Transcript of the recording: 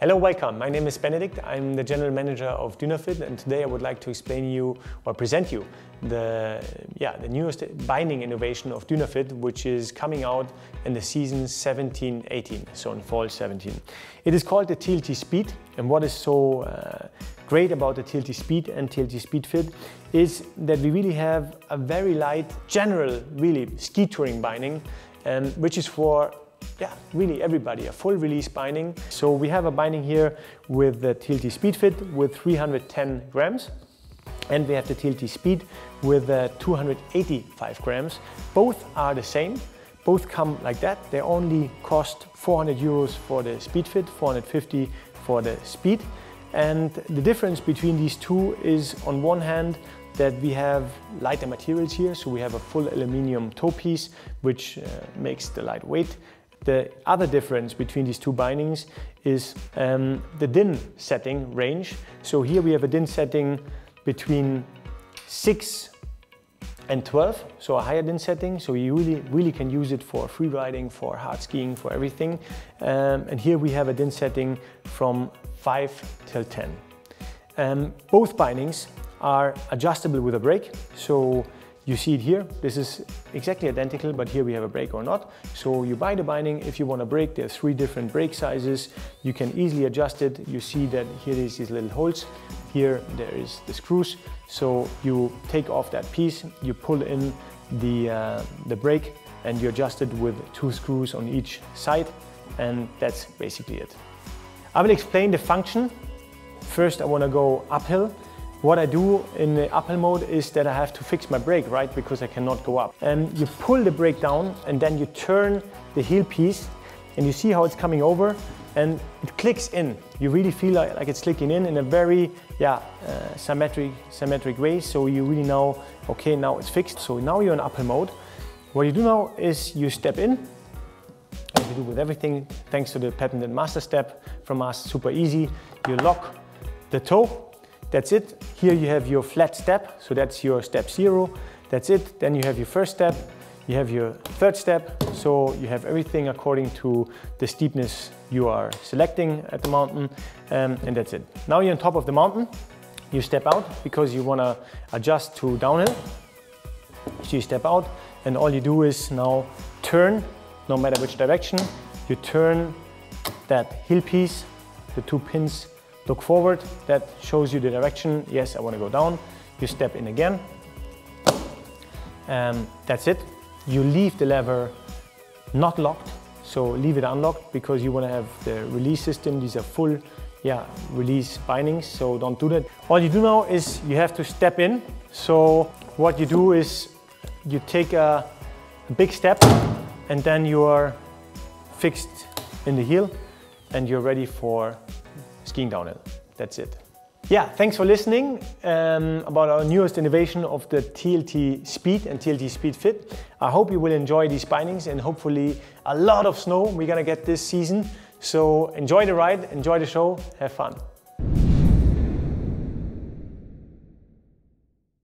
Hello, welcome. My name is Benedikt. I'm the general manager of Dynafit, and today I would like to explain you or present you the yeah the newest binding innovation of Dynafit, which is coming out in the season 17-18, so in fall 17. It is called the TLT Speed, and what is so uh, great about the TLT Speed and TLT Speedfit is that we really have a very light, general, really ski touring binding, um, which is for yeah, really everybody, a full release binding. So we have a binding here with the TLT Speedfit with 310 grams and we have the TLT Speed with uh, 285 grams. Both are the same, both come like that. They only cost 400 euros for the Speedfit, 450 for the Speed. And the difference between these two is on one hand that we have lighter materials here, so we have a full aluminium toe piece, which uh, makes the lightweight. The other difference between these two bindings is um, the DIN setting range. So here we have a DIN setting between 6 and 12, so a higher DIN setting. So you really, really can use it for free riding, for hard skiing, for everything. Um, and here we have a DIN setting from 5 till 10. Um, both bindings are adjustable with a brake. So you see it here, this is exactly identical, but here we have a brake or not. So you buy the binding, if you want a brake, there are three different brake sizes. You can easily adjust it. You see that here is these little holes. Here there is the screws. So you take off that piece, you pull in the, uh, the brake and you adjust it with two screws on each side and that's basically it. I will explain the function. First I want to go uphill what I do in the uphill mode is that I have to fix my brake, right? Because I cannot go up. And you pull the brake down and then you turn the heel piece and you see how it's coming over and it clicks in. You really feel like, like it's clicking in in a very yeah, uh, symmetric, symmetric way. So you really know, okay, now it's fixed. So now you're in uphill mode. What you do now is you step in, as you do with everything, thanks to the patented master step from us, super easy. You lock the toe that's it. Here you have your flat step, so that's your step zero. That's it. Then you have your first step, you have your third step, so you have everything according to the steepness you are selecting at the mountain, um, and that's it. Now you're on top of the mountain, you step out because you want to adjust to downhill. So you step out, and all you do is now turn, no matter which direction, you turn that heel piece, the two pins Look forward, that shows you the direction. Yes, I want to go down. You step in again. Um, that's it. You leave the lever not locked, so leave it unlocked because you want to have the release system. These are full yeah, release bindings, so don't do that. All you do now is you have to step in. So what you do is you take a, a big step and then you are fixed in the heel and you're ready for skiing downhill. That's it. Yeah, thanks for listening um, about our newest innovation of the TLT Speed and TLT Speedfit. I hope you will enjoy these bindings and hopefully a lot of snow we're gonna get this season. So enjoy the ride, enjoy the show, have fun.